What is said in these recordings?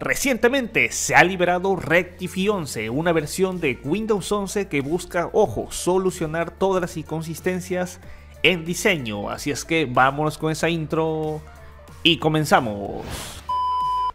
Recientemente se ha liberado Rectify 11, una versión de Windows 11 que busca, ojo, solucionar todas las inconsistencias en diseño. Así es que vámonos con esa intro y comenzamos.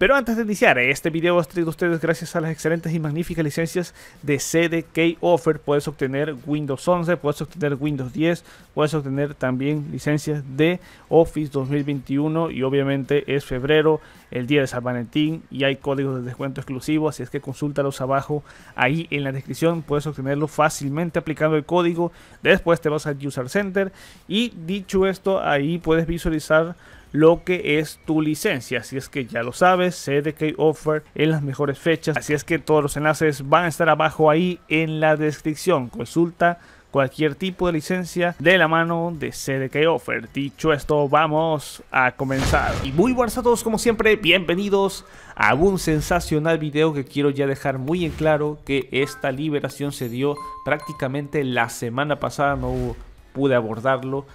Pero antes de iniciar, este video ha traído a ustedes gracias a las excelentes y magníficas licencias de CDK Offer. Puedes obtener Windows 11, puedes obtener Windows 10, puedes obtener también licencias de Office 2021 y obviamente es febrero, el día de San Valentín y hay códigos de descuento exclusivo, así es que consúltalos abajo ahí en la descripción, puedes obtenerlo fácilmente aplicando el código. Después te vas al User Center y dicho esto, ahí puedes visualizar lo que es tu licencia. Así es que ya lo sabes, CDK Offer en las mejores fechas. Así es que todos los enlaces van a estar abajo ahí en la descripción. Consulta cualquier tipo de licencia de la mano de CDK Offer. Dicho esto, vamos a comenzar. Y muy buenas a todos como siempre, bienvenidos a un sensacional video que quiero ya dejar muy en claro que esta liberación se dio prácticamente la semana pasada, no pude abordarlo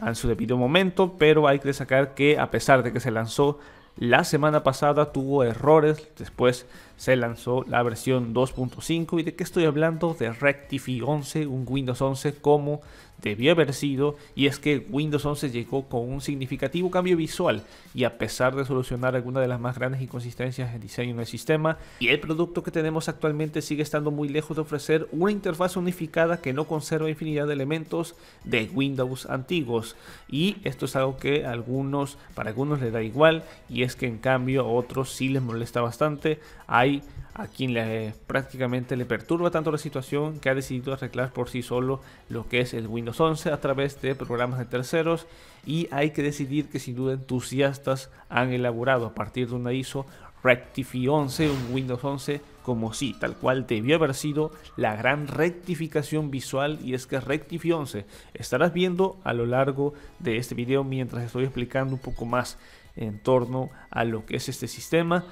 en su debido momento, pero hay que destacar que a pesar de que se lanzó la semana pasada tuvo errores, después se lanzó la versión 2.5 y de qué estoy hablando de Rectify 11, un Windows 11 como debió haber sido y es que Windows 11 llegó con un significativo cambio visual y a pesar de solucionar algunas de las más grandes inconsistencias en diseño del sistema y el producto que tenemos actualmente sigue estando muy lejos de ofrecer una interfaz unificada que no conserva infinidad de elementos de Windows antiguos. Y esto es algo que algunos para algunos les da igual y es que en cambio a otros sí les molesta bastante. Hay a quien le, prácticamente le perturba tanto la situación que ha decidido arreglar por sí solo lo que es el Windows 11 a través de programas de terceros y hay que decidir que sin duda entusiastas han elaborado a partir de una ISO Rectify 11, un Windows 11 como si, tal cual debió haber sido la gran rectificación visual y es que Rectify 11 estarás viendo a lo largo de este video mientras estoy explicando un poco más en torno a lo que es este sistema.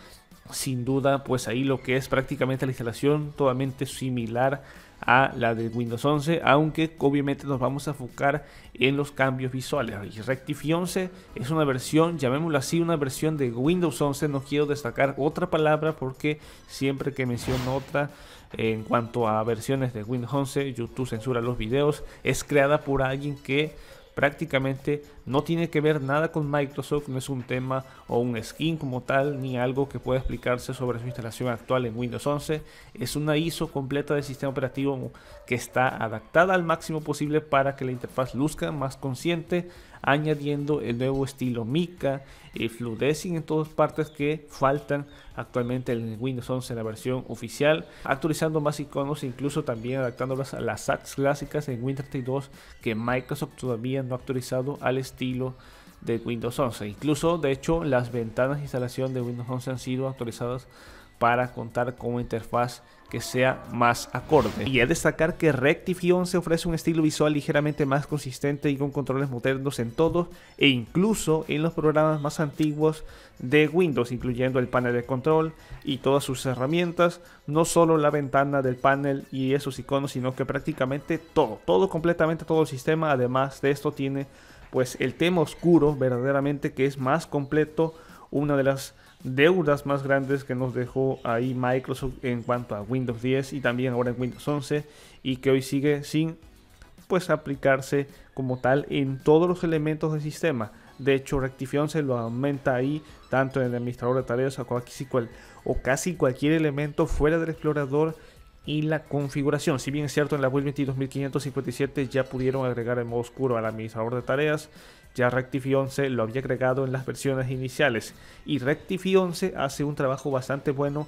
Sin duda pues ahí lo que es prácticamente la instalación totalmente similar a la de Windows 11 aunque obviamente nos vamos a enfocar en los cambios visuales. Y Rectify 11 es una versión llamémoslo así una versión de Windows 11 no quiero destacar otra palabra porque siempre que menciono otra en cuanto a versiones de Windows 11 YouTube censura los videos. Es creada por alguien que prácticamente no tiene que ver nada con Microsoft, no es un tema o un skin como tal, ni algo que pueda explicarse sobre su instalación actual en Windows 11. Es una ISO completa del sistema operativo que está adaptada al máximo posible para que la interfaz luzca más consciente, añadiendo el nuevo estilo Mica, y Fludecing en todas partes que faltan actualmente en Windows 11 en la versión oficial, actualizando más iconos e incluso también adaptándolas a las apps clásicas en Windows 32 que Microsoft todavía no ha actualizado al estilo de Windows 11. Incluso, de hecho, las ventanas de instalación de Windows 11 han sido actualizadas para contar con una interfaz que sea más acorde. Y es destacar que Rectify 11 ofrece un estilo visual ligeramente más consistente y con controles modernos en todo e incluso en los programas más antiguos de Windows, incluyendo el panel de control y todas sus herramientas, no solo la ventana del panel y esos iconos, sino que prácticamente todo, todo completamente todo el sistema, además de esto tiene pues el tema oscuro verdaderamente que es más completo, una de las deudas más grandes que nos dejó ahí Microsoft en cuanto a Windows 10 y también ahora en Windows 11 y que hoy sigue sin pues aplicarse como tal en todos los elementos del sistema. De hecho, Rectifión se lo aumenta ahí tanto en el administrador de tareas o o casi cualquier elemento fuera del explorador y la configuración. Si bien es cierto, en la build 22557 ya pudieron agregar el modo oscuro al administrador de tareas ya Rectify 11 lo había agregado en las versiones iniciales y Rectify 11 hace un trabajo bastante bueno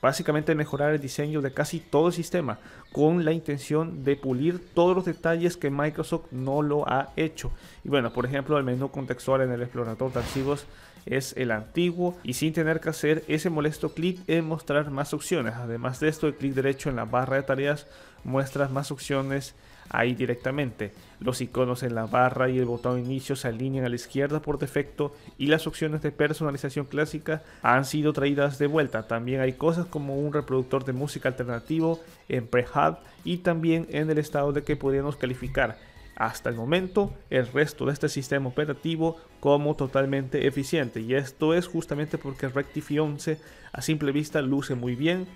básicamente mejorar el diseño de casi todo el sistema con la intención de pulir todos los detalles que Microsoft no lo ha hecho. Y bueno, por ejemplo, el menú contextual en el explorador de archivos es el antiguo y sin tener que hacer ese molesto clic en mostrar más opciones. Además de esto, el clic derecho en la barra de tareas muestra más opciones ahí directamente. Los iconos en la barra y el botón inicio se alinean a la izquierda por defecto y las opciones de personalización clásica han sido traídas de vuelta. También hay cosas como un reproductor de música alternativo en Prehab y también en el estado de que podríamos calificar hasta el momento el resto de este sistema operativo como totalmente eficiente y esto es justamente porque Rectifi 11 a simple vista luce muy bien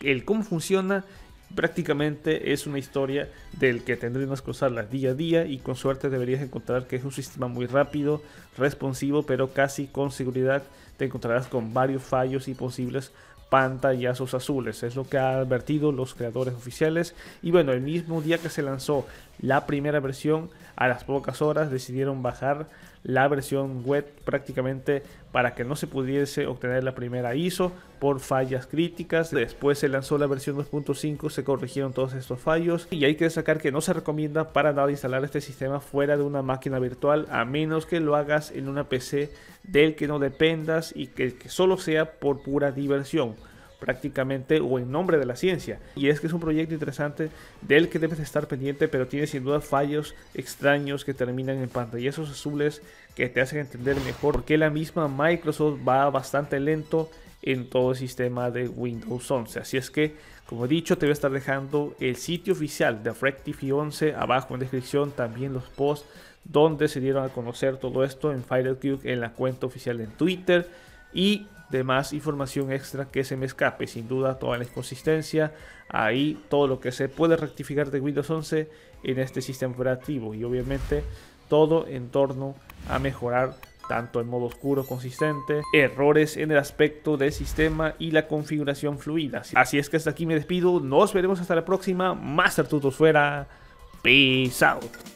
el cómo funciona prácticamente es una historia del que tendremos que usarla día a día y con suerte deberías encontrar que es un sistema muy rápido, responsivo, pero casi con seguridad te encontrarás con varios fallos y posibles pantallazos azules. Es lo que han advertido los creadores oficiales. Y bueno, el mismo día que se lanzó la primera versión, a las pocas horas decidieron bajar la versión web prácticamente para que no se pudiese obtener la primera ISO por fallas críticas. Después se lanzó la versión 2.5, se corrigieron todos estos fallos y hay que destacar que no se recomienda para nada instalar este sistema fuera de una máquina virtual a menos que lo hagas en una PC del que no dependas y que, que solo sea por pura diversión prácticamente o en nombre de la ciencia. Y es que es un proyecto interesante del que debes estar pendiente, pero tiene sin duda fallos extraños que terminan en pantallazos azules que te hacen entender mejor porque la misma Microsoft va bastante lento en todo el sistema de Windows 11. Así es que, como he dicho, te voy a estar dejando el sitio oficial de Rectify 11 abajo en descripción, también los posts donde se dieron a conocer todo esto en FireCube en la cuenta oficial en Twitter y de más información extra que se me escape. Sin duda toda la inconsistencia, ahí todo lo que se puede rectificar de Windows 11 en este sistema operativo y obviamente todo en torno a mejorar tanto el modo oscuro consistente, errores en el aspecto del sistema y la configuración fluida. Así es que hasta aquí me despido, nos veremos hasta la próxima, Master Tutos fuera, peace out.